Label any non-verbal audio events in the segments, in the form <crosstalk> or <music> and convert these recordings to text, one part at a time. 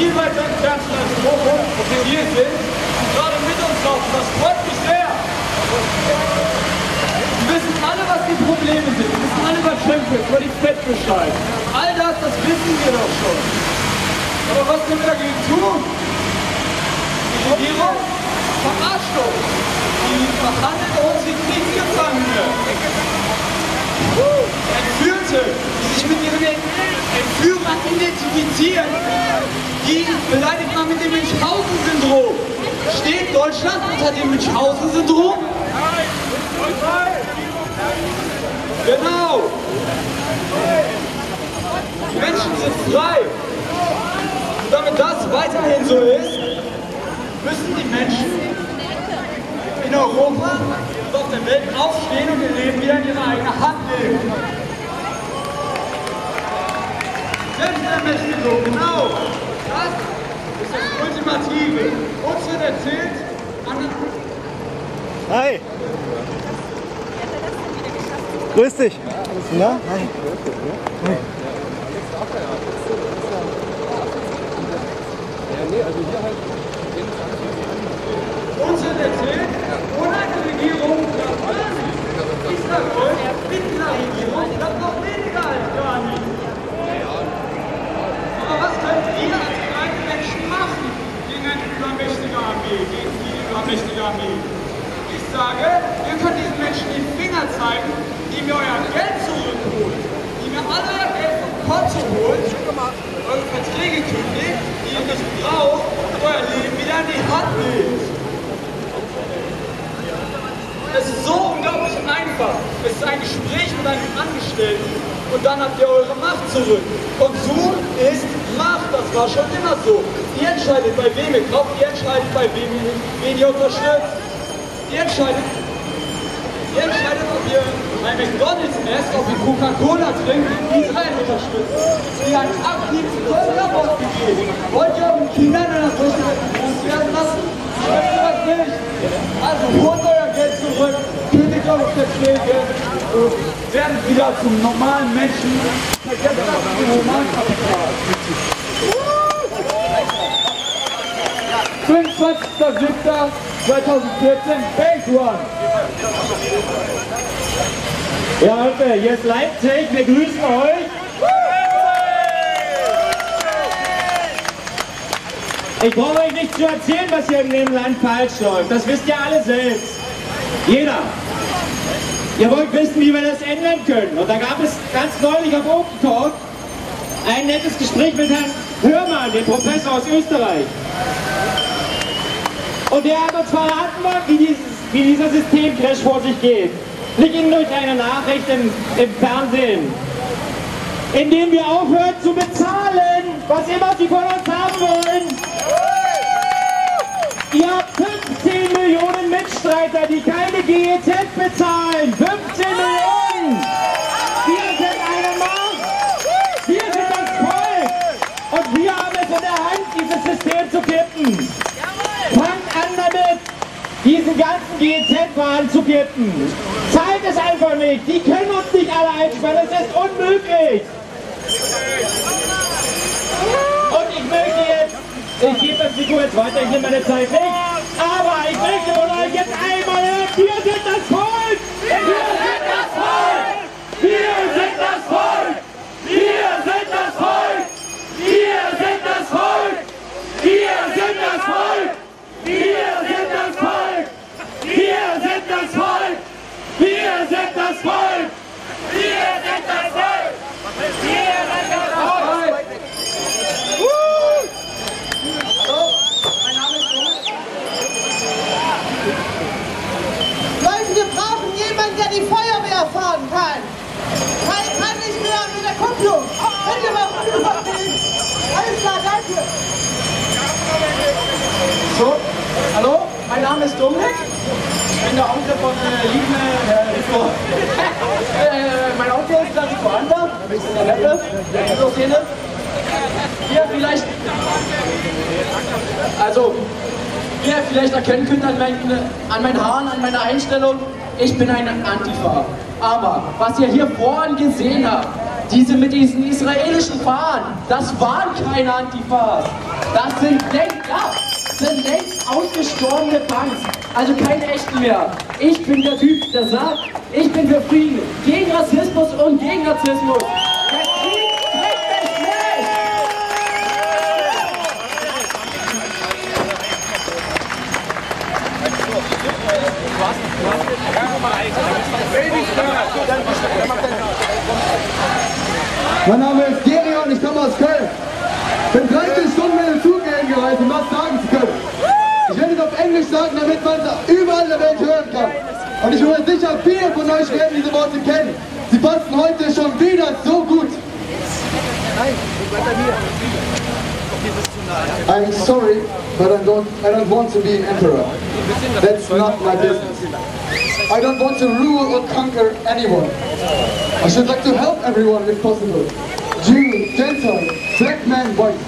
viel weiter entfernt sind als Bochum, wo wir hier sind, und gerade mit uns laufen. Das freut mich sehr. Wir wissen alle, was die Probleme sind. Wir wissen alle über Champions, über die Fettbescheid. All das, das wissen wir doch schon. Aber was können wir dagegen tun? Die Regierung verarscht uns. Die verhandelt uns wie Kriegsgefangene. Entführte, die sich mit ihren Entführern identifizieren, die beleidigt man mit dem Münchhausen-Syndrom. Steht Deutschland unter dem Münchhausen-Syndrom? Genau. Die Menschen sind frei. Und damit das weiterhin so ist, müssen die Menschen in Europa und auf der Welt aufstehen und ihr Leben wieder in ihre eigene Hand nehmen. Selbstermächtigung, genau. Das ist das Ultimative. Uns wird erzählt, Hi. Grüß dich. Na? Hi. Uns wird erzählt, ohne eine Regierung alles nicht. Ich sage euch, mit dieser Regierung klappt noch weniger als gar nicht. Könnt ihr als kleine Menschen machen gegen eine übermächtige Armee, gegen die übermächtige Armee? Ich sage, ihr könnt diesen Menschen die Finger zeigen, die mir euer Geld zurückholt, die mir all euer Geld vom Konto holt, eure Verträge kündigt, die ihr nicht braucht und euer Leben wieder in die Hand nehmt. Es ist so einfach. Es ist ein Gespräch mit einem Angestellten und dann habt ihr eure Macht zurück. Konsum ist Macht, das war schon immer so. Ihr entscheidet, bei wem ihr kauft, ihr entscheidet, bei wem wen ihr unterstützt. Ihr entscheidet, ihr entscheidet, ob ihr bei McDonalds esst, ob ihr Coca-Cola trinkt, Israel unterstützt. Ihr habt aktiv Völker ausgegeben. Wollt ihr euren Kindern in der Durchschnitt groß werden lassen? Ich möchte das nicht. Also holt euer Geld zurück, eure Verträge und werdet wieder zum normalen Menschen. Vergesst das Humankapital. 25.07.2014, Base One. Ja, Leute, hier ist Leipzig, wir grüßen euch. Ich brauche euch nicht zu erzählen, was hier in dem Land falsch läuft. Das wisst ihr alle selbst. Jeder. Ihr wollt wissen, wie wir das ändern können. Und da gab es ganz neulich auf Open Talk ein nettes Gespräch mit Herrn Hörmann, dem Professor aus Österreich. Und der hat uns verraten, wie, dieses, wie dieser Systemcrash vor sich geht. Nicht nur durch eine Nachricht im, im Fernsehen. Indem wir aufhören zu bezahlen, was immer sie von uns haben wollen. Ihr habt 15 Millionen Mitstreiter, die keine GEZ bezahlen. 15 Millionen! Wir sind eine Macht! Wir sind das Volk! Und wir haben es in der Hand, dieses System zu kippen. Fangt an damit, diesen ganzen GEZ-Wahn zu kippen. Zahlt es einfach nicht. Die können uns nicht alle einsperren. Das ist unmöglich. Und ich möchte jetzt, ich gebe das Mikro jetzt weiter, ich nehme meine Zeit nicht, ich möchte von euch jetzt einmal hören! Wir sind das Volk! Wir sind das Volk! Wir sind das Volk! Wir sind das Volk! Wir sind das Volk! Wir sind das Volk! Wir sind das Volk! Wir sind das Volk! Wir sind das Volk! Wir sind das Volk! Leute, wir brauchen jemanden, der die Feuerwehr fahren kann. Kai kann nicht mehr mit der Kupplung. Könnt ihr mal rübergehen? Alles klar, danke. So, hallo, mein Name ist Dominik. Ich bin der Onkel von äh, lieben äh, Rico. äh, mein Onkel ist der Rico Ander, ein Nette, der Kino-Szene. Hier vielleicht, also, wie ihr vielleicht erkennen könnt an meinen, an meinen Haaren, an meiner Einstellung, ich bin ein Antifa. Aber was ihr hier vorhin gesehen habt, diese mit diesen israelischen Fahnen, das waren keine Antifas. Das sind längst, ja, sind längst ausgestorbene Punks. Also keine echten mehr. Ich bin der Typ, der sagt, ich bin für Frieden, gegen Rassismus und gegen Narzissmus. Der Krieg trägt mich nicht. Mein Name ist Gerion, ich komme aus Köln. Bin 13 Stunden mit dem Zug hierhin gereist, um was sagen zu können. Ich werde es auf Englisch sagen, damit man es überall in der Welt hören kann. Und ich bin mir sicher, viele von euch werden diese Worte kennen. Sie passen heute schon wieder so gut. I'm sorry, but I don't, I don't want to be an emperor. That's not my business. I don't want to rule or conquer anyone. I should like to help everyone if possible. Jew, Gentile, black man, white.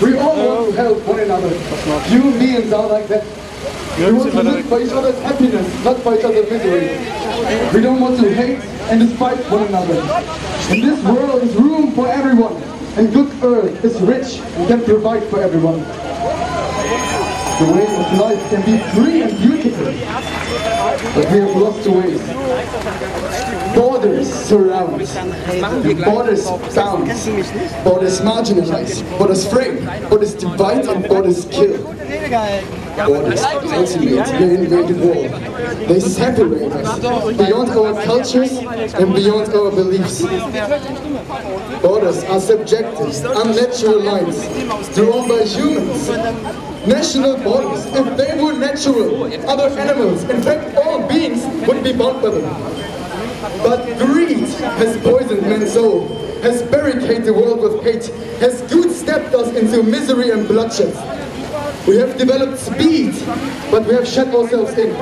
We all want to help one another. You, me, and thou like that. We want to live for each other's happiness, not for each other's misery. We don't want to hate and despise one another. In this world is room for everyone, and good earth is rich and can provide for everyone. The way of life can be free and beautiful, but we have lost the way. Borders surround, borders bound, borders marginalize, borders frame, borders divide and borders kill. Borders ultimate the wall. They separate us beyond our cultures and beyond our beliefs. Borders are subjective, unnatural lines drawn by humans. National borders, if they were natural, other animals, in fact all beings, would be bound by them. But greed has poisoned men's soul, has barricaded the world with hate, has good stepped us into misery and bloodshed. We have developed speed, but we have shut ourselves in.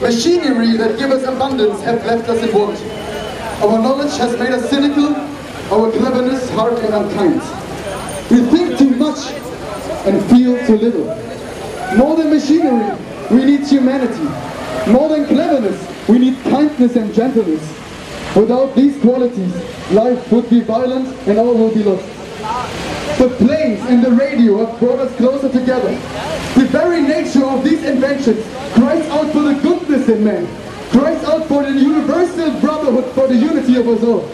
Machinery that give us abundance have left us in want. Our knowledge has made us cynical, our cleverness hard and unkind. We think too much and feel too little. More than machinery, we need humanity. More than cleverness, we need kindness and gentleness. Without these qualities, life would be violent and all would be lost. The planes and the radio have brought us closer together. The very nature of these inventions cries out for the goodness in man, cries out for the universal brotherhood, for the unity of us all.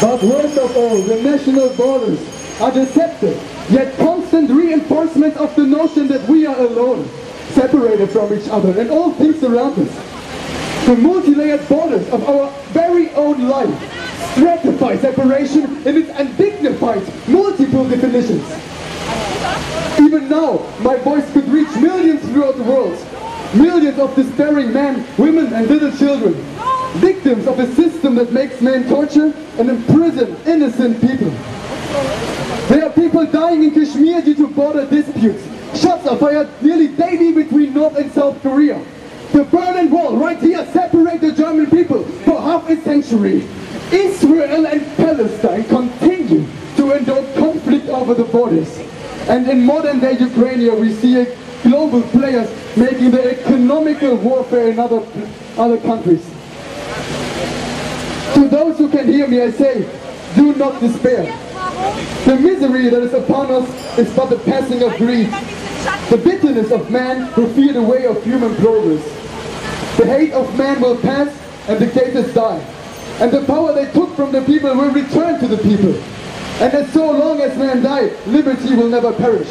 But worst of all, the national borders are deceptive, yet constant reinforcement of the notion that we are alone, separated from each other and all things around us. The multi-layered borders of our very own life stratify separation in its undignified multiple definitions. Even now, my voice could reach millions throughout the world. Millions of despairing men, women and little children. Victims of a system that makes men torture and imprison innocent people. There are people dying in Kashmir due to border disputes. Shots are fired nearly daily between North and South Korea. The Berlin Wall right here separated the German people for half a century. Israel and Palestine continue to endure conflict over the borders. And in modern day Ukraine we see global players making the economical warfare in other, other countries. To those who can hear me I say, do not despair. The misery that is upon us is but the passing of greed. The bitterness of man who fear the way of human progress. The hate of man will pass and dictators die. And the power they took from the people will return to the people. And as so long as man die, liberty will never perish.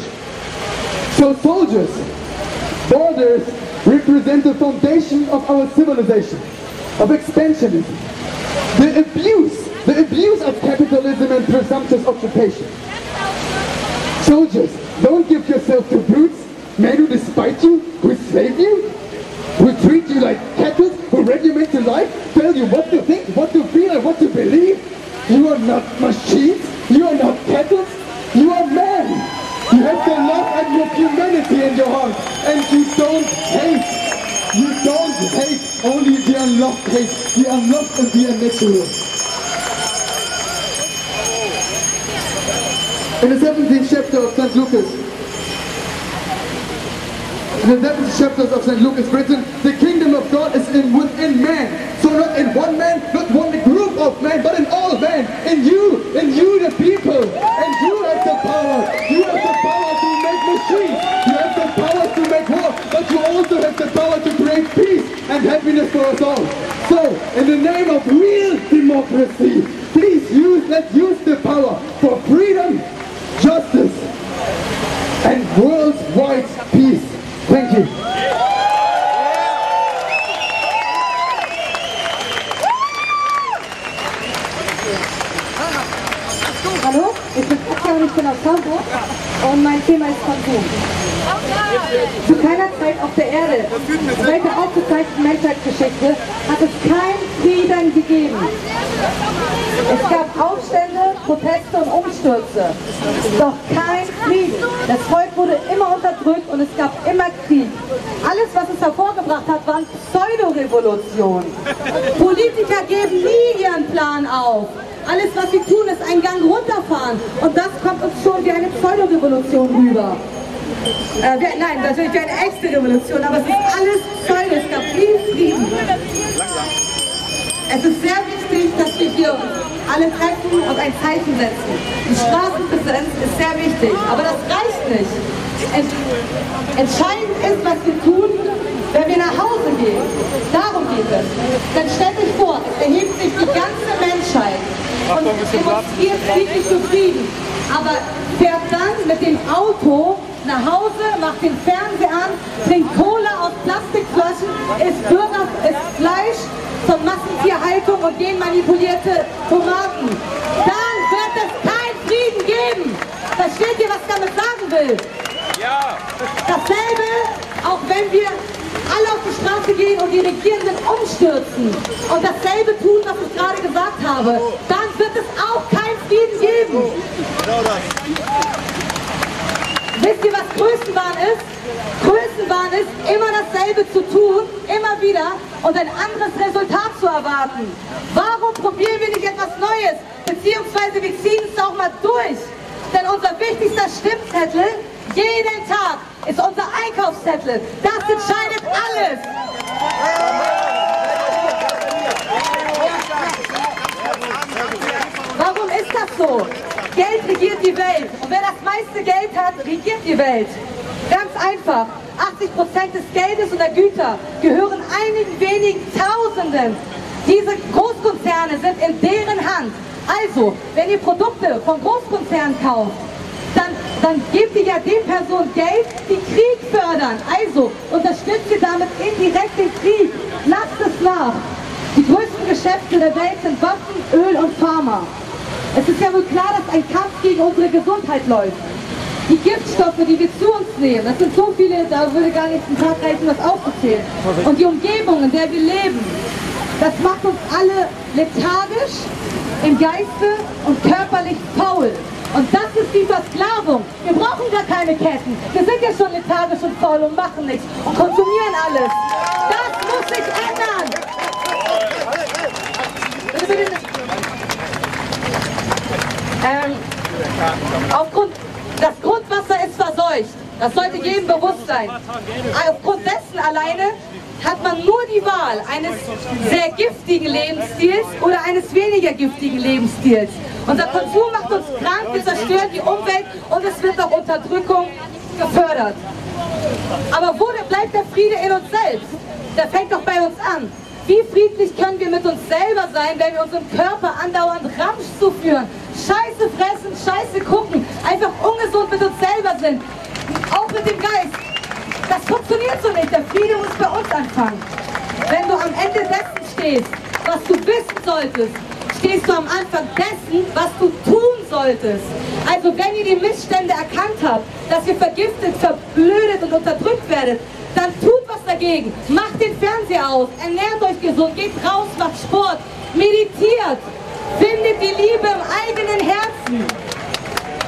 So soldiers, borders represent the foundation of our civilization, of expansionism. The abuse, the abuse of capitalism and presumptuous occupation. Soldiers, don't give yourself to brutes, men who despite you, who slave you, who treat you like cattle, who regiment your life, tell you what to think, what to feel, and what to believe. You are not machines, you are not cattle, you are men. You have the love and your humanity in your heart, and you don't hate. You don't hate, only the unloved hate, the unloved and the unnatural. In the 17th chapter of St. Lucas, In the 11th chapters of St. Luke is written, the kingdom of God is in within man. So not in one man, not one group of men, but in all men. In you, in you the people. And you have the power. You have the power to make machines. You have the power to make war. But you also have the power to create peace and happiness for us all. So, in the name of real democracy, please use, let's use Konsum. Zu keiner Zeit auf der Erde, seit der aufgezeichneten Menschheitsgeschichte, hat es keinen Frieden gegeben. Es gab Aufstände, Proteste und Umstürze, doch kein Frieden. Das Volk wurde immer unterdrückt und es gab immer Krieg. Alles, was es hervorgebracht hat, waren Pseudorevolutionen. Politiker geben nie ihren Plan auf. Alles, was sie tun, ist einen Gang runterfahren. Und das kommt uns schon wie eine Pseudorevolution rüber. Äh, wir, nein, natürlich wie eine echte Revolution, aber es ist alles Pseudo. Es gab viel Frieden. Es ist sehr wichtig, dass wir hier alle treffen und ein Zeichen setzen. Die Straßenpräsenz ist sehr wichtig, aber das reicht nicht. Ent entscheidend ist, was wir tun, wenn wir nach Hause gehen. Darum geht es. Dann stellt euch vor, es erhebt sich die ganze Menschheit und demonstriert friedlich für Frieden. Aber fährt dann mit dem Auto nach Hause, macht den Fernseher an, trinkt Cola aus Plastikflaschen, isst Burger, isst Fleisch von Massentierhaltung und genmanipulierte Tomaten. Dann wird es keinen Frieden geben. Versteht ihr, was ich damit sagen will? Ja. Dasselbe, auch wenn wir alle auf die Straße gehen und die Regierenden umstürzen und dasselbe tun, was ich gerade gesagt habe, dann wird es auch keinen Frieden geben. Wisst ihr, was Größenwahn ist? Größenwahn ist, immer dasselbe zu tun, immer wieder und ein anderes Resultat zu erwarten. Warum probieren wir nicht etwas Neues? Beziehungsweise wir ziehen es auch mal durch. Denn unser wichtigster Stimmzettel jeden Tag ist unser Einkaufszettel. Das entscheidet alles. Warum ist das so? Geld regiert die Welt. Und wer das meiste Geld hat, regiert die Welt. Ganz einfach. 80 Prozent des Geldes und der Güter gehören einigen wenigen Tausenden. Diese Großkonzerne sind in deren Hand. Also, wenn ihr Produkte von Großkonzernen kauft, dann, dann gebt ihr ja den Personen Geld, die Krieg fördern. Also, unterstützt ihr damit indirekt den Krieg. Lasst es nach. Die größten Geschäfte der Welt sind Waffen, Öl und Pharma. Es ist ja wohl klar, dass ein Kampf gegen unsere Gesundheit läuft. Die Giftstoffe, die wir zu uns nehmen, das sind so viele, da würde gar nicht ein Tag reichen, das aufzuzählen. Und die Umgebung, in der wir leben, das macht uns alle lethargisch, im Geiste und körperlich faul. Und das ist die Versklavung. Wir brauchen gar keine Ketten. Wir sind ja schon lethargisch und faul und machen nichts und konsumieren alles. Das muss sich ändern. Ähm, aufgrund, das Grundwasser ist verseucht. Das sollte jedem bewusst sein. Aufgrund dessen alleine hat man nur die Wahl eines sehr giftigen Lebensstils oder eines weniger giftigen Lebensstils. Unser Konsum macht uns krank, wir zerstören die Umwelt und es wird auch Unterdrückung gefördert. Aber wo bleibt der Friede in uns selbst? Der fängt doch bei uns an. Wie friedlich können wir mit uns selber sein, wenn wir unserem Körper andauernd Ramsch zuführen, Scheiße fressen, Scheiße gucken, einfach ungesund mit uns selber sind, auch mit dem Geist. Das funktioniert so nicht. Der Friede muss bei uns anfangen. Wenn du am Ende dessen stehst, was du wissen solltest, stehst du am Anfang dessen, was du tun solltest. Also wenn ihr die Missstände erkannt habt, dass ihr vergiftet, verblödet und unterdrückt werdet, dann tut was dagegen. Macht den Fernseher aus, ernährt euch gesund, geht raus, macht Sport, meditiert, findet die Liebe im eigenen Herzen.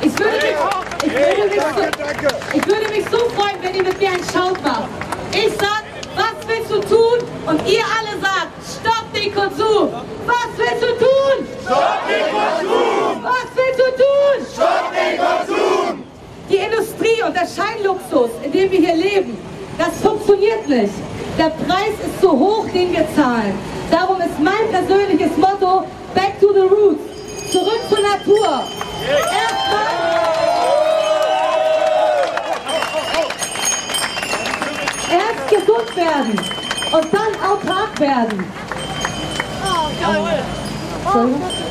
Ich würde mich, ich würde mich, so, ich würde mich so freuen, wenn ihr mit mir einen Schaut macht. Ich sag, was willst du tun? Und ihr alle sagt, stopp den Konsum. Was willst du tun? Stopp den Konsum! Was willst du tun? Stopp den Konsum! Die Industrie und der Scheinluxus, in dem wir hier leben, Das funktioniert nicht. Der Preis ist zu hoch, den wir zahlen. Darum ist mein persönliches Motto, back to the roots, zurück zur Natur. Erstmal erst gesund werden und dann autark werden.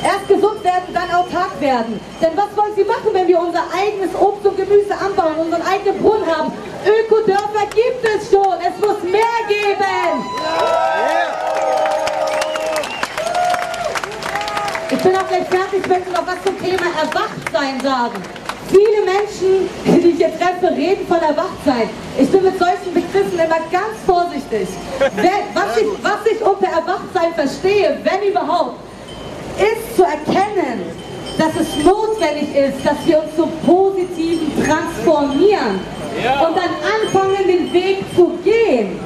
Erst gesund werden, dann autark werden. Denn was wollen Sie machen, wenn wir unser eigenes Obst und Gemüse anbauen, unseren eigenen Brunnen haben? Ökodörfer gibt es schon, es muss mehr geben. Ich bin auch gleich fertig, möchte noch was zum Thema Erwachtsein sagen. Viele Menschen, die ich jetzt treffe, reden von Erwachtsein. Ich bin mit solchen Begriffen immer ganz vorsichtig. <laughs> Was, ich, was ich unter Erwachtsein verstehe, wenn überhaupt, ist zu erkennen, dass es notwendig ist, dass wir uns zum Positiven transformieren und dann anfangen, den Weg zu gehen.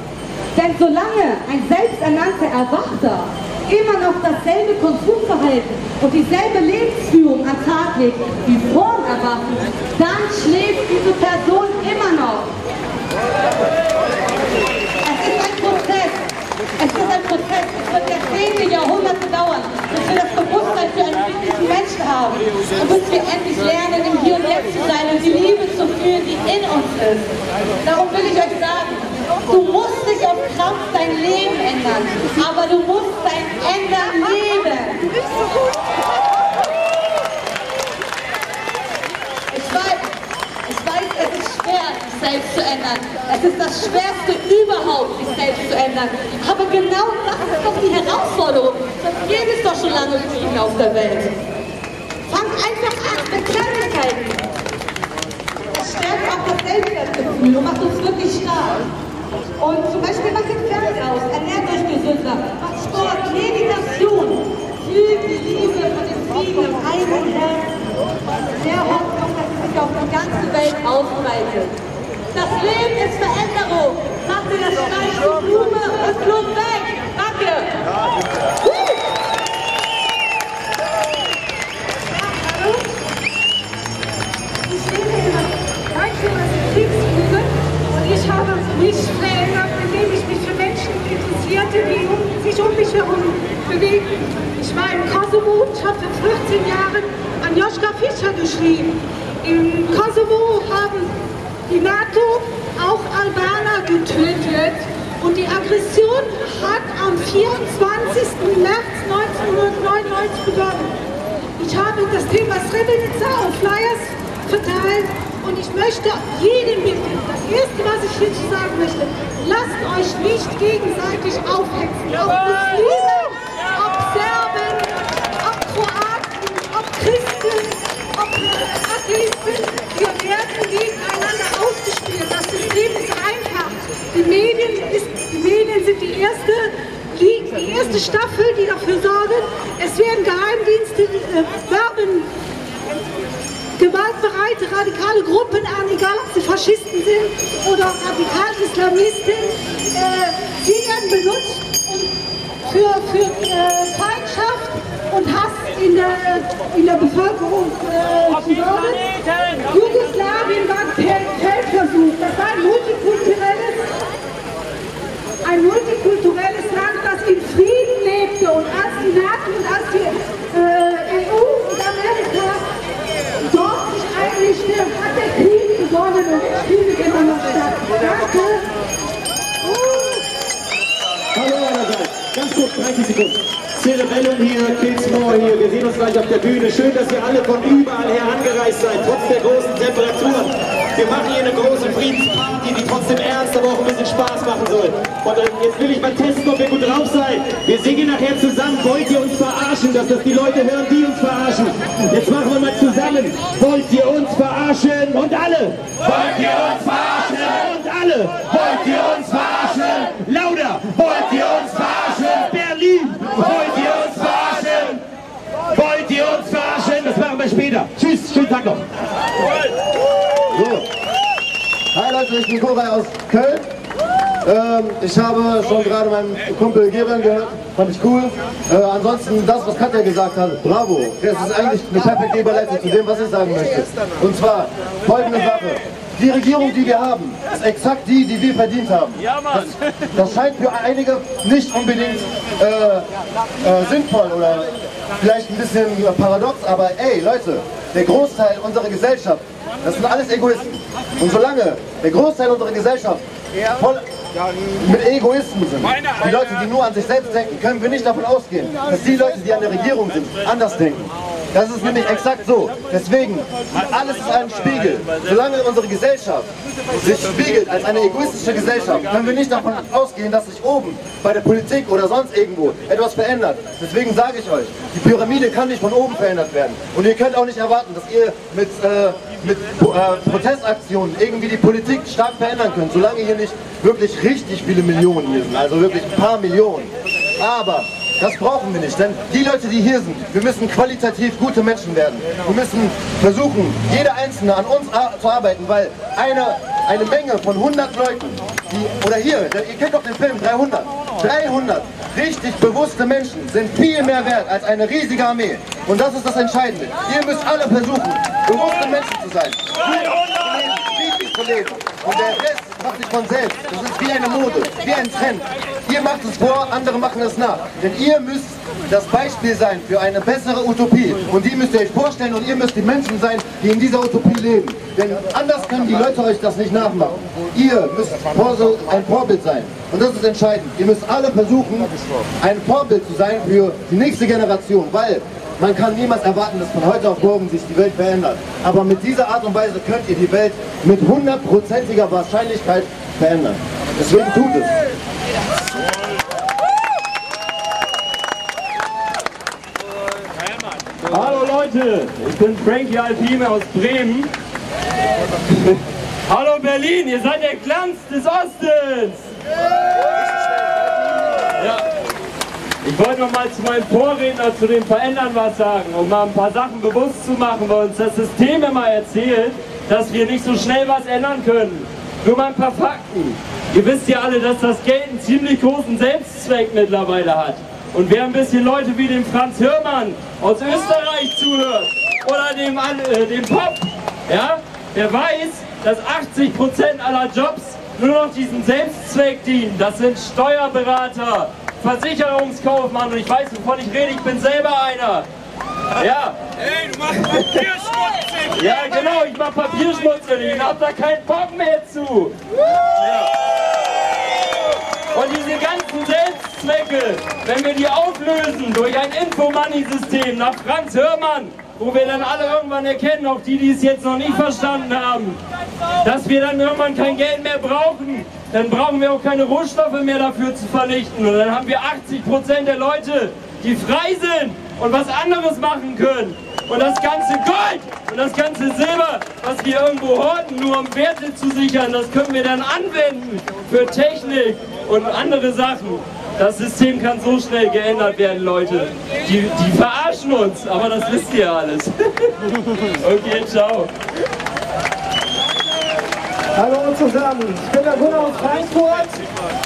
Denn solange ein selbsternannter Erwachter immer noch dasselbe Konsumverhalten und dieselbe Lebensführung an Tag legt wie vor dem Erwachen, dann schläft diese Person immer noch. Es ist ein Prozess. Es ist ein Prozess. Es wird Jahrzehnte, Jahrhunderte dauern, bis wir das Bewusstsein für einen wirklichen Menschen haben und bis wir endlich lernen, im Hier und Jetzt zu sein und die Liebe zu fühlen, die in uns ist. Darum will ich euch sagen, du musst nicht auf Kraft dein Leben ändern, aber du musst dein Ändern leben. Ich weiß, ich weiß, es ist schwer, sich selbst zu ändern. Es ist das Schwerste überhaupt, sich selbst zu ändern. Aber genau das ist doch die Herausforderung. Sonst gäbe es doch schon lange Frieden auf der Welt. Fang einfach an mit Kleinigkeiten. Es stärkt auch das Selbstwertgefühl und macht uns wirklich stark. Und zum Beispiel macht den Fernseher aus, ernährt euch gesünder, macht Sport, Meditation, fühlt die Liebe von dem Frieden im eigenen Herzen. Der Hoffnung, dass es sich auf die ganze Welt ausbreitet. Das Leben ist Veränderung. Macht ihr das Stein die Blume und Blumen weg. Danke. Ich lebe in einer gleichzeitig Kriegsflüge und ich habe mich verändert, indem ich mich für Menschen interessierte, die sich um mich herum bewegen. Ich war im Kosovo und habe vor 14 Jahren an Joschka Fischer geschrieben. Im Kosovo haben die NATO auch Albaner getötet und die Aggression hat am 24. März 1999 begonnen. Ich habe das Thema Srebrenica auf Flyers verteilt und ich möchte jedem mitgeben, das Erste, was ich hierzu sagen möchte, lasst euch nicht gegenseitig aufhetzen. Ob Muslime, ob Serben, ob Kroaten, ob Christen, ob Atheisten, wir werden gegeneinander ausgespielt. Das System ist einfach. Die Medien, ist, die Medien sind die erste die, die erste Staffel, die dafür sorgen, es werden Geheimdienste äh, werben gewaltbereite radikale Gruppen an, egal ob sie Faschisten sind oder Radikal-Islamisten, äh, sie werden benutzt für, für äh, Feindschaft und Hass in der, in der Bevölkerung äh, zu sorgen. Jugoslawien war ein Fel- Feldversuch, das war ein multikulturelles ein multikulturelles Land, das in Frieden lebte und als die NATO und als die äh, EU und Amerika dort sich einmischte, hat der Krieg begonnen und es findet immer noch statt. Danke. Hallo allerseits. Ganz kurz, 30 Sekunden. Cerebellum hier, Kidsmore hier. Wir sehen uns gleich auf der Bühne. Schön, dass ihr alle von überall her angereist seid, trotz der großen Temperaturen. Wir machen hier eine große Friedensparty, die trotzdem ernst, aber auch ein bisschen Spaß machen soll. Und jetzt will ich mal testen, ob ihr gut drauf seid. Wir singen nachher zusammen. Wollt ihr uns verarschen, dass das die Leute hören, die uns verarschen? Jetzt machen wir mal zusammen. Wollt ihr uns verarschen? Und alle. Wollt ihr uns verarschen? Und alle. Wollt ihr uns verarschen? Lauter. Wollt ihr uns verarschen? Berlin. Wollt ihr uns verarschen? Wollt ihr uns verarschen? Das machen wir später. Tschüss, schönen Tag noch. So. Hi Leute, ich bin Koray aus Köln. Ähm, ich habe schon gerade meinen Kumpel Geban gehört, fand ich cool. Äh, ansonsten das, was Katja gesagt hat, bravo. Das ist eigentlich eine perfekte Überleitung zu dem, was ich sagen möchte. Und zwar folgende Sache. Die Regierung, die wir haben, ist exakt die, die wir verdient haben. Das, das scheint für einige nicht unbedingt äh, äh, sinnvoll oder vielleicht ein bisschen paradox, aber ey Leute, der Großteil unserer Gesellschaft, das sind alles Egoisten. Und solange der Großteil unserer Gesellschaft voll mit Egoisten sind, die Leute, die nur an sich selbst denken, können wir nicht davon ausgehen, dass die Leute, die an der Regierung sind, anders denken. Das ist nämlich exakt so. Deswegen, alles ist ein Spiegel. Solange unsere Gesellschaft sich spiegelt als eine egoistische Gesellschaft, können wir nicht davon ausgehen, dass sich oben bei der Politik oder sonst irgendwo etwas verändert. Deswegen sage ich euch, die Pyramide kann nicht von oben verändert werden. Und ihr könnt auch nicht erwarten, dass ihr mit, äh, mit äh, Protestaktionen irgendwie die Politik stark verändern könnt, solange hier nicht wirklich richtig viele Millionen hier sind, also wirklich ein paar Millionen. Aber das brauchen wir nicht, denn die Leute, die hier sind, wir müssen qualitativ gute Menschen werden. Wir müssen versuchen, jeder Einzelne an uns zu arbeiten, weil eine, eine Menge von 100 Leuten, die, oder hier, ihr kennt doch den Film 300, 300 richtig bewusste Menschen sind viel mehr wert als eine riesige Armee. Und das ist das Entscheidende. Ihr müsst alle versuchen, bewusste Menschen zu sein. Friedlich zu leben. Und der Rest macht sich von selbst. Das ist wie eine Mode, wie ein Trend. Ihr macht es vor, andere machen es nach. Denn ihr müsst das Beispiel sein für eine bessere Utopie. Und die müsst ihr euch vorstellen und ihr müsst die Menschen sein, die in dieser Utopie leben. Denn anders können die Leute euch das nicht nachmachen. Ihr müsst ein Vorbild sein. Und das ist entscheidend. Ihr müsst alle versuchen, ein Vorbild zu sein für die nächste Generation. Weil man kann niemals erwarten, dass von heute auf morgen sich die Welt verändert. Aber mit dieser Art und Weise könnt ihr die Welt mit hundertprozentiger Wahrscheinlichkeit verändern. Deswegen tut es. Hallo Leute, ich bin Frankie Alpine aus Bremen. <laughs> Hallo Berlin, ihr seid der Glanz des Ostens. Ja. Ich wollte noch mal zu meinem Vorredner zu dem Verändern was sagen, um mal ein paar Sachen bewusst zu machen, weil uns das System immer erzählt, dass wir nicht so schnell was ändern können. Nur mal ein paar Fakten. Ihr wisst ja alle, dass das Geld einen ziemlich großen Selbstzweck mittlerweile hat. Und wer ein bisschen Leute wie dem Franz Hörmann aus Österreich zuhört oder dem, äh, dem Pop, ja, der weiß, dass 80% aller Jobs nur noch diesem Selbstzweck dienen. Das sind Steuerberater, Versicherungskaufmann und ich weiß, wovon ich rede, ich bin selber einer. Ja. Ey, du machst Papierschmutzig! Ja, genau, ich mach Papierschmutzig und hab da keinen Bock mehr zu. Ja. Und diese ganzen Selbstzwecke, wenn wir die auflösen durch ein Infomoney-System nach Franz Hörmann, wo wir dann alle irgendwann erkennen, auch die, die es jetzt noch nicht verstanden haben, dass wir dann irgendwann kein Geld mehr brauchen, dann brauchen wir auch keine Rohstoffe mehr dafür zu vernichten. Und dann haben wir 80 Prozent der Leute, die frei sind und was anderes machen können. Und das ganze Gold und das ganze Silber, was wir irgendwo horten, nur um Werte zu sichern, das können wir dann anwenden für Technik und andere Sachen. Das System kann so schnell geändert werden, Leute. Die, die verarschen uns, aber das wisst ihr alles. <laughs> okay, ciao. Hallo zusammen, ich bin der Gunnar aus Frankfurt.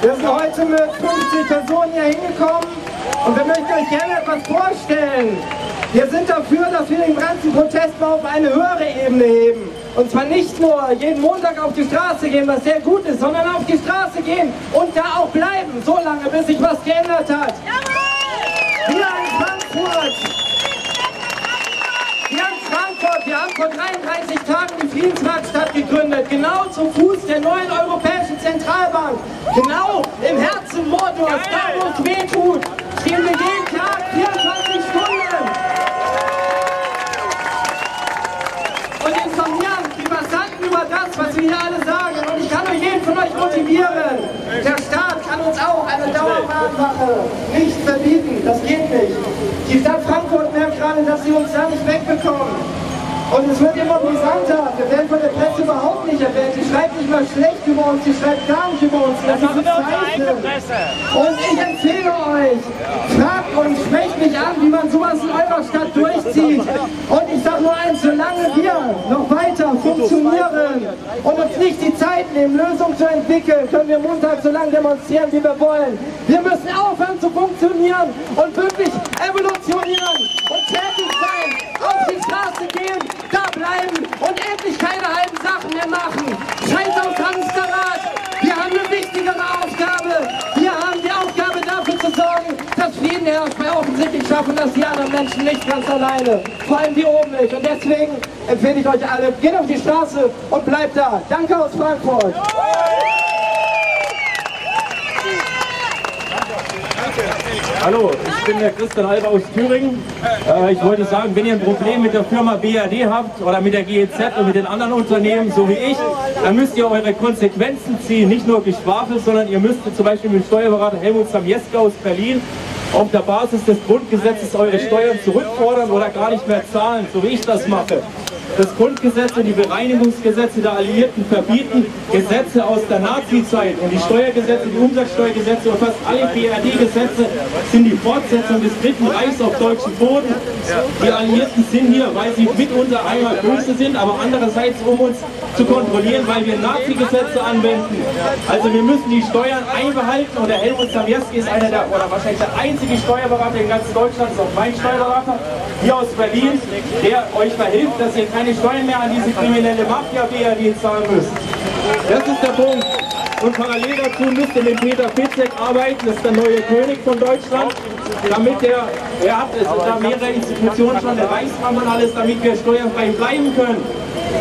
Wir sind heute mit 50 Personen hier hingekommen und wir möchten euch gerne etwas vorstellen. Wir sind dafür, dass wir den ganzen Protest mal auf eine höhere Ebene heben. Und zwar nicht nur jeden Montag auf die Straße gehen, was sehr gut ist, sondern auf die Straße gehen und da auch bleiben, so lange, bis sich was geändert hat. Hier in Frankfurt. Frankfurt, wir haben vor 33 Tagen die Friedenswerkstatt gegründet, genau zum Fuß der neuen Europäischen Zentralbank, genau im Herzen Mordors, da wo es weh tut, stehen wir jeden Tag 24 Stunden und informieren die Passanten über das, was wir hier alle sagen. Und ich kann nur jeden von euch motivieren. Der Staat kann uns auch eine Dauermahnwache nicht verbieten. Das geht nicht. Die Stadt Frankfurt merkt gerade, dass sie uns da nicht wegbekommen. Und es wird immer brisanter. Wir werden von der Presse überhaupt nicht erwähnt. Die schreibt nicht mal schlecht über uns, die schreibt gar nicht über uns. Das, das ist Zeichen. Und ich empfehle euch, fragt und sprecht mich an, wie man sowas in eurer Stadt durchzieht. Und ich sage nur eins, solange wir noch weiter funktionieren nicht die Zeit nehmen, Lösungen zu entwickeln, können wir Montag so lange demonstrieren, wie wir wollen. Wir müssen aufhören zu funktionieren und wirklich evolutionieren und tätig sein, auf die Straße gehen, da bleiben und endlich keine halben Sachen mehr machen. Schaffen das die anderen Menschen nicht ganz alleine. Vor allem die oben nicht. Und deswegen empfehle ich euch alle, geht auf die Straße und bleibt da. Danke aus Frankfurt. Hallo, ich bin der Christian Alba aus Thüringen. Äh, ich wollte sagen, wenn ihr ein Problem mit der Firma BAD habt oder mit der GEZ und mit den anderen Unternehmen, so wie ich, dann müsst ihr eure Konsequenzen ziehen. Nicht nur Geschwafel, sondern ihr müsst zum Beispiel mit dem Steuerberater Helmut Samieska aus Berlin auf der Basis des Grundgesetzes eure Steuern zurückfordern oder gar nicht mehr zahlen, so wie ich das mache das Grundgesetz und die Bereinigungsgesetze der Alliierten verbieten Gesetze aus der Nazi-Zeit und die Steuergesetze, die Umsatzsteuergesetze und fast alle BRD-Gesetze sind die Fortsetzung des Dritten Reichs auf deutschem Boden. Die Alliierten sind hier, weil sie mitunter einmal böse sind, aber andererseits um uns zu kontrollieren, weil wir Nazi-Gesetze anwenden. Also wir müssen die Steuern einbehalten und der Helmut Samierski ist einer der, oder wahrscheinlich der einzige Steuerberater in ganz Deutschland, ist auch mein Steuerberater, hier aus Berlin, der euch verhilft, dass ihr keine Steuern mehr an diese kriminelle Mafia BRD zahlen müsst. Das ist der Punkt. Und parallel dazu müsst ihr mit Peter Fitzek arbeiten, das ist der neue König von Deutschland, damit der, er hat es da mehrere Institutionen schon, der weiß man alles, damit wir steuerfrei bleiben können.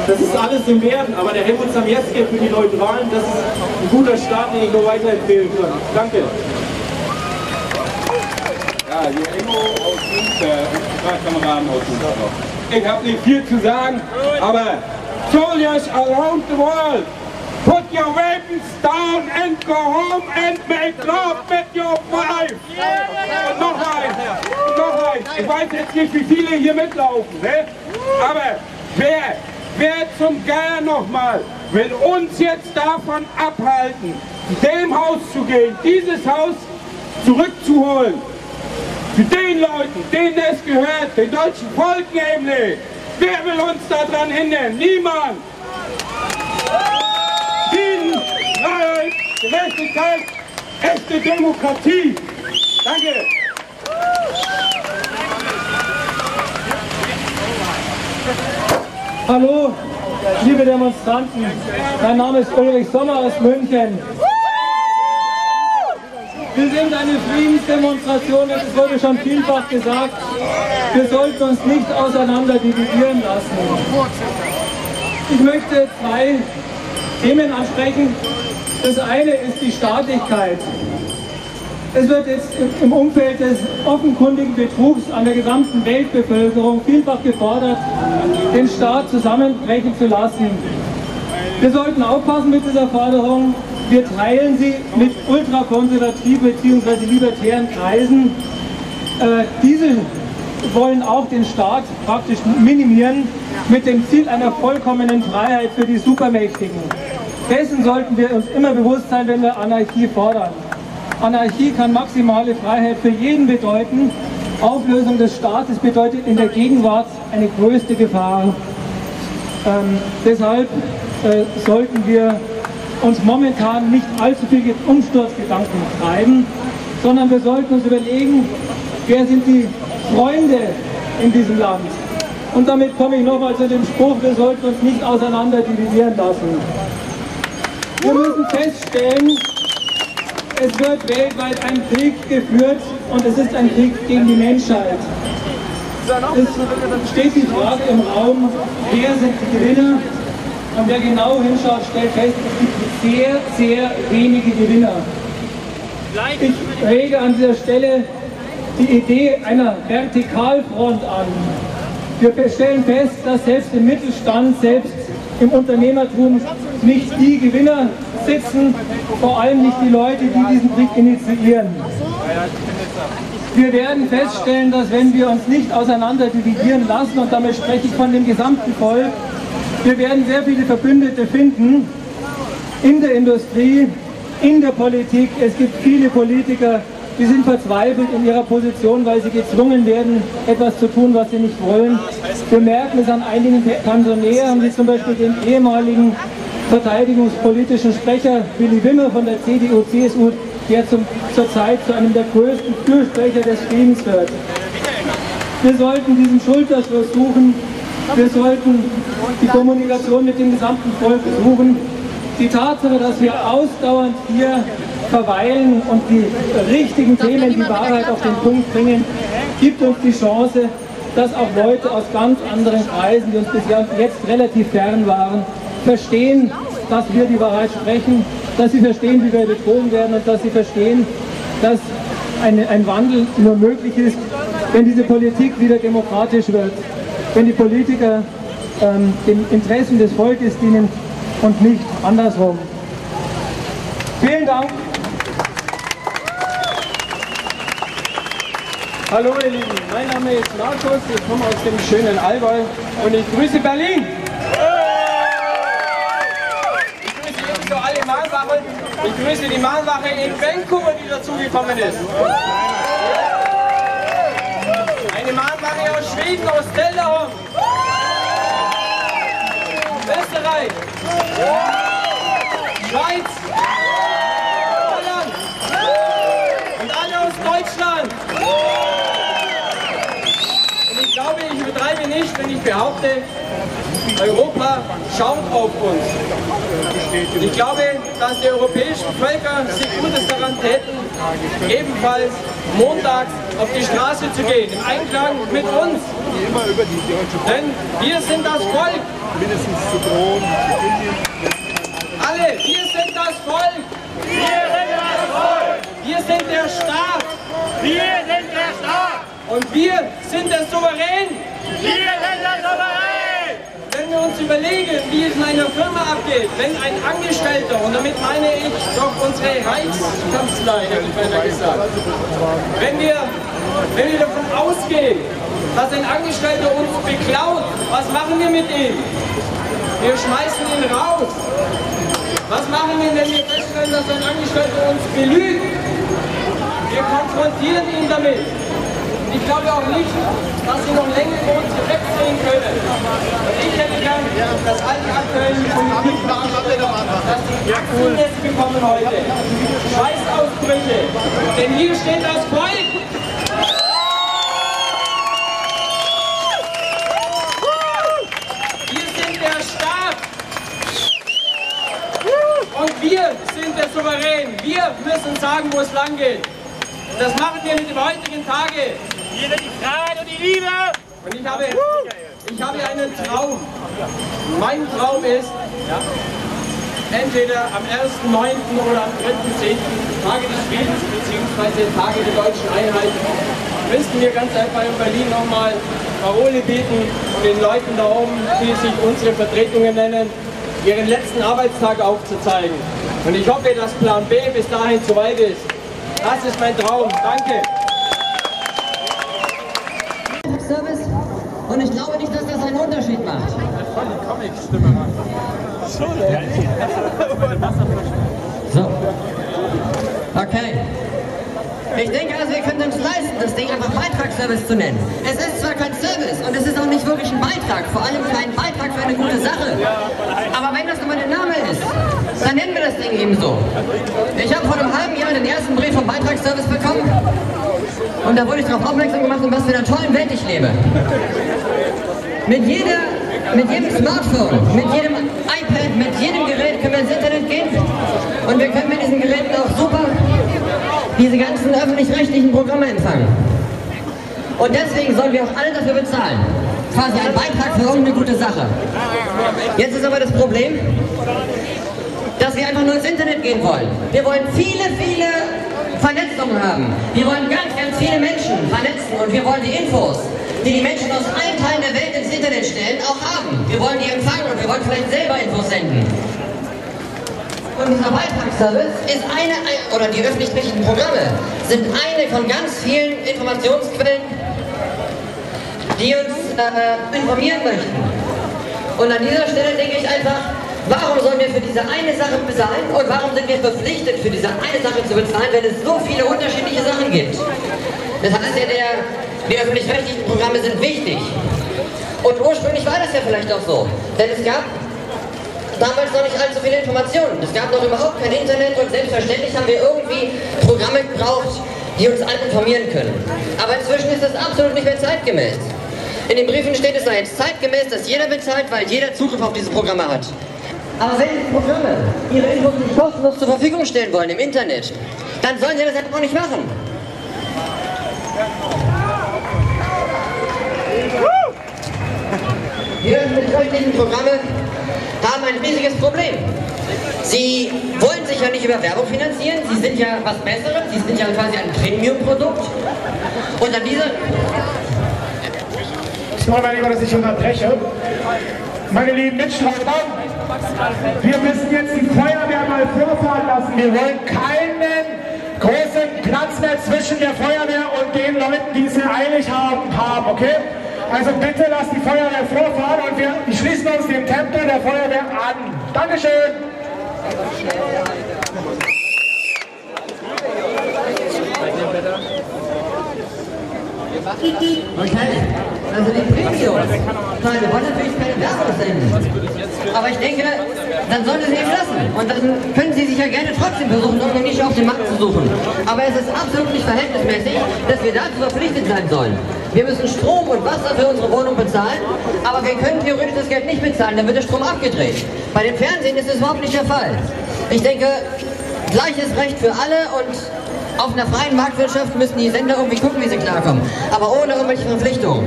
Das ist alles im Werden, aber der Helmut Samieski für die Neutralen, das ist ein guter Start, den ich nur weiterempfehlen kann. Danke. Ja, hier Ingo aus Münster und paar Kameraden aus Münster. Ich habe nicht viel zu sagen, aber soldiers around the world, put your weapons down and go home and make love with your wife. Und noch eins, noch eins. Ich weiß jetzt nicht, wie viele hier mitlaufen, ne? aber wer, wer zum Geier nochmal will uns jetzt davon abhalten, dem Haus zu gehen, dieses Haus zurückzuholen, zu den Leuten, denen es gehört, den deutschen Volk nämlich. Wer will uns daran hindern? Niemand! Frieden, Freiheit, Gerechtigkeit, echte Demokratie. Danke! Hallo, liebe Demonstranten. Mein Name ist Ulrich Sommer aus München. Wir sind eine Friedensdemonstration, es wurde schon vielfach gesagt. Wir sollten uns nicht auseinander dividieren lassen. Ich möchte zwei Themen ansprechen. Das eine ist die Staatlichkeit. Es wird jetzt im Umfeld des offenkundigen Betrugs an der gesamten Weltbevölkerung vielfach gefordert, den Staat zusammenbrechen zu lassen. Wir sollten aufpassen mit dieser Forderung. Wir teilen sie mit ultrakonservativen bzw. libertären Kreisen. Äh, diese wollen auch den Staat praktisch minimieren mit dem Ziel einer vollkommenen Freiheit für die Supermächtigen. Dessen sollten wir uns immer bewusst sein, wenn wir Anarchie fordern. Anarchie kann maximale Freiheit für jeden bedeuten. Auflösung des Staates bedeutet in der Gegenwart eine größte Gefahr. Ähm, deshalb äh, sollten wir uns momentan nicht allzu viel Umsturzgedanken treiben, sondern wir sollten uns überlegen, wer sind die Freunde in diesem Land. Und damit komme ich nochmal zu dem Spruch, wir sollten uns nicht auseinander dividieren lassen. Wir müssen feststellen, es wird weltweit ein Krieg geführt und es ist ein Krieg gegen die Menschheit. Es steht die Frage im Raum, wer sind die Gewinner? Und wer genau hinschaut, stellt fest, es gibt sehr, sehr wenige Gewinner. Ich rege an dieser Stelle die Idee einer Vertikalfront an. Wir stellen fest, dass selbst im Mittelstand, selbst im Unternehmertum nicht die Gewinner sitzen, vor allem nicht die Leute, die diesen Krieg initiieren. Wir werden feststellen, dass wenn wir uns nicht auseinander dividieren lassen, und damit spreche ich von dem gesamten Volk, wir werden sehr viele Verbündete finden in der Industrie, in der Politik. Es gibt viele Politiker, die sind verzweifelt in ihrer Position, weil sie gezwungen werden, etwas zu tun, was sie nicht wollen. Wir merken es an einigen Pensionären, wie zum Beispiel den ehemaligen verteidigungspolitischen Sprecher Willy Wimmer von der CDU-CSU, der zum, zurzeit zu einem der größten Fürsprecher des Friedens wird. Wir sollten diesen Schulterschluss suchen, wir sollten die Kommunikation mit dem gesamten Volk suchen. Die Tatsache, dass wir ausdauernd hier verweilen und die richtigen Themen, die Wahrheit auf den Punkt bringen, gibt uns die Chance, dass auch Leute aus ganz anderen Kreisen, die uns bis jetzt relativ fern waren, verstehen, dass wir die Wahrheit sprechen, dass sie verstehen, wie wir betrogen werden und dass sie verstehen, dass eine, ein Wandel nur möglich ist, wenn diese Politik wieder demokratisch wird, wenn die Politiker ähm, den Interessen des Volkes dienen und nicht andersrum. Vielen Dank. Hallo ihr Lieben, mein Name ist Markus, ich komme aus dem schönen Allgäu und ich grüße Berlin. Ich grüße ebenso alle Mahnwachen. Ich grüße die Mahnwache in Vancouver, die dazugekommen ist. Eine Mahnwache aus Schweden, aus Telderhorn. Österreich. Schweiz. Holland. Und alle aus Deutschland. Und ich glaube, ich übertreibe nicht, wenn ich behaupte, Europa schaut auf uns. Ich glaube, dass die europäischen Völker sich Gutes daran täten, ebenfalls montags auf die Straße zu gehen, im Einklang mit uns. Denn wir sind das Volk. mindestens zu drohen. Alle, wir sind das Volk. Wir sind das Volk. Wir sind der Staat. Wir sind der Staat. Und wir sind der Souverän. Wir sind der Souverän. Wenn wir uns überlegen, wie es in einer Firma abgeht, wenn ein Angestellter, und damit meine ich doch unsere Reichskanzlei, wenn wir, wenn wir davon ausgehen, dass ein Angestellter uns beklaut, was machen wir mit ihm? Wir schmeißen ihn raus. Was machen wir, wenn wir feststellen, dass ein Angestellter uns belügt? Wir konfrontieren ihn damit. Ich glaube auch nicht, dass sie noch länger über uns wegsehen können. Und ich hätte gern, dass all die aktuellen Politikveranstalter, dass die Achselnetz bekommen heute. Scheißausbrüche. Denn hier steht das Volk. Wir sind der Staat. Und wir sind der Souverän. Wir müssen sagen, wo es lang geht. Und das machen wir mit dem heutigen Tage. Jeder die Freiheit und die Liebe. Und ich habe, ich habe einen Traum. Mein Traum ist, entweder am 1.9. oder am 3.10. Tage des Friedens bzw. Tage der deutschen Einheit müssten wir ganz einfach in Berlin nochmal Parole bieten und den Leuten da oben, die sich unsere Vertretungen nennen, ihren letzten Arbeitstag aufzuzeigen. Und ich hoffe, dass Plan B bis dahin soweit ist. Das ist mein Traum. Danke. Service und ich glaube nicht, dass das einen Unterschied macht. Voll die Comic-Stimme, Mann. So, So. Okay. Ich denke also, wir können uns leisten, das Ding einfach Beitragsservice zu nennen. Es ist zwar kein Service und es ist auch nicht wirklich ein Beitrag, vor allem kein Beitrag für eine gute Sache. Aber wenn das nun mal der Name ist, dann nennen wir das Ding eben so. Ich habe vor einem halben Jahr den ersten Brief vom Beitragsservice bekommen und da wurde ich darauf aufmerksam gemacht, in was für einer tollen Welt ich lebe. Mit, jeder, mit jedem Smartphone, mit jedem iPad, mit jedem Gerät können wir ins Internet gehen und wir können mit diesen Geräten auch super diese ganzen öffentlich-rechtlichen Programme empfangen. Und deswegen sollen wir auch alle dafür bezahlen. Quasi ein Beitrag für irgendeine gute Sache. Jetzt ist aber das Problem, dass wir einfach nur ins Internet gehen wollen. Wir wollen viele, viele Vernetzungen haben. Wir wollen ganz, ganz viele Menschen vernetzen und wir wollen die Infos, die die Menschen aus allen Teilen der Welt ins Internet stellen, auch haben. Wir wollen die empfangen und wir wollen vielleicht selber Infos senden. Und dieser Beitragsservice ist eine, oder die öffentlich-rechtlichen Programme sind eine von ganz vielen Informationsquellen, die uns äh, informieren möchten. Und an dieser Stelle denke ich einfach, warum sollen wir für diese eine Sache bezahlen und warum sind wir verpflichtet, für diese eine Sache zu bezahlen, wenn es so viele unterschiedliche Sachen gibt? Das heißt ja, der, die öffentlich-rechtlichen Programme sind wichtig. Und ursprünglich war das ja vielleicht auch so, denn es gab damals noch nicht allzu viele Informationen. Es gab noch überhaupt kein Internet und selbstverständlich haben wir irgendwie Programme gebraucht, die uns alle informieren können. Aber inzwischen ist das absolut nicht mehr zeitgemäß. In den Briefen steht es sei jetzt zeitgemäß, dass jeder bezahlt, weil jeder Zugriff auf diese Programme hat. Aber wenn Programme ihre Infos nicht kostenlos zur Verfügung stellen wollen im Internet, dann sollen sie das einfach auch nicht machen. Die öffentlich-rechtlichen Programme haben ein riesiges Problem. Sie wollen sich ja nicht über Werbung finanzieren, sie sind ja was Besseres, sie sind ja quasi ein Premium-Produkt. Und an diese dieser... Sorry, mein Lieber, dass ich unterbreche. Meine lieben Mitstreiter, wir müssen jetzt die Feuerwehr mal vorfahren lassen. Wir wollen keinen großen Platz mehr zwischen der Feuerwehr und den Leuten, die es hier eilig haben, haben, okay? Also bitte lasst die Feuerwehr vorfahren und wir schließen uns dem Tempel der Feuerwehr an. Dankeschön. Okay, also die Premium. Nein, wir wollen natürlich keine Werbung senden. Aber ich denke, dann sollen Sie es eben lassen. Und dann können Sie sich ja gerne trotzdem versuchen, um nicht auf den Markt zu suchen. Aber es ist absolut nicht verhältnismäßig, dass wir dazu verpflichtet sein sollen. Wir müssen Strom und Wasser für unsere Wohnung bezahlen, aber wir können theoretisch das Geld nicht bezahlen, dann wird der Strom abgedreht. Bei dem Fernsehen ist das überhaupt nicht der Fall. Ich denke, gleiches Recht für alle und auf einer freien Marktwirtschaft müssen die Sender irgendwie gucken, wie sie klarkommen. Aber ohne irgendwelche Verpflichtungen.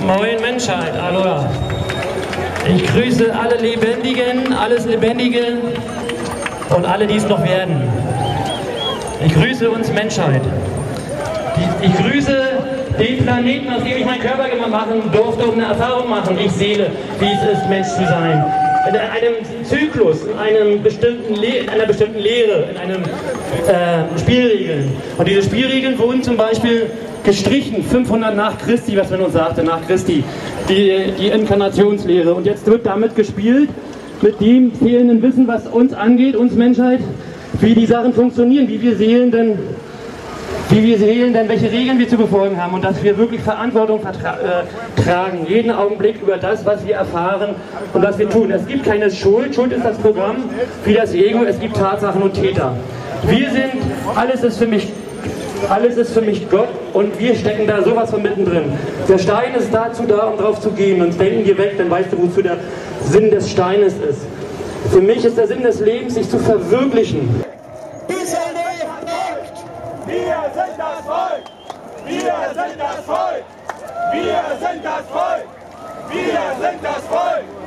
Moin Menschheit, Aloha. Ich grüße alle Lebendigen, alles Lebendige und alle, die es noch werden. Ich grüße uns Menschheit. Ich grüße den Planeten, aus dem ich meinen Körper machen durfte, um eine Erfahrung machen. Ich sehe, wie es ist, Mensch zu sein in einem Zyklus, in, einem bestimmten in einer bestimmten Lehre, in einem äh, Spielregeln. Und diese Spielregeln wurden zum Beispiel gestrichen, 500 nach Christi, was man uns sagte, nach Christi, die, die Inkarnationslehre. Und jetzt wird damit gespielt, mit dem fehlenden Wissen, was uns angeht, uns Menschheit, wie die Sachen funktionieren, wie wir Seelen denn wie wir wählen, denn welche Regeln wir zu befolgen haben und dass wir wirklich Verantwortung äh, tragen, jeden Augenblick über das, was wir erfahren und was wir tun. Es gibt keine Schuld, Schuld ist das Programm wie das Ego, es gibt Tatsachen und Täter. Wir sind, alles ist für mich alles ist für mich Gott und wir stecken da sowas von mittendrin. Der Stein ist dazu da, um drauf zu gehen. Und denken wir weg, dann weißt du, wozu der Sinn des Steines ist. Für mich ist der Sinn des Lebens, sich zu verwirklichen. Wir sind das Volk! Wir sind das Volk! Wir sind das Volk!